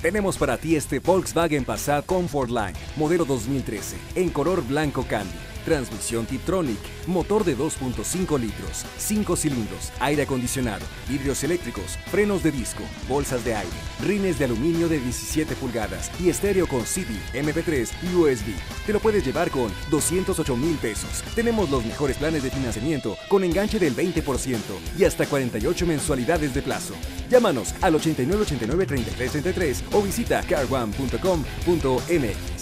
Tenemos para ti este Volkswagen Passat Comfort Line, modelo 2013, en color blanco candy. Transmisión Tiptronic, motor de 2.5 litros, 5 cilindros, aire acondicionado, vidrios eléctricos, frenos de disco, bolsas de aire, rines de aluminio de 17 pulgadas y estéreo con CD, MP3 y USB. Te lo puedes llevar con 208 mil pesos. Tenemos los mejores planes de financiamiento con enganche del 20% y hasta 48 mensualidades de plazo. Llámanos al 8989 3333 o visita carone.com.mx.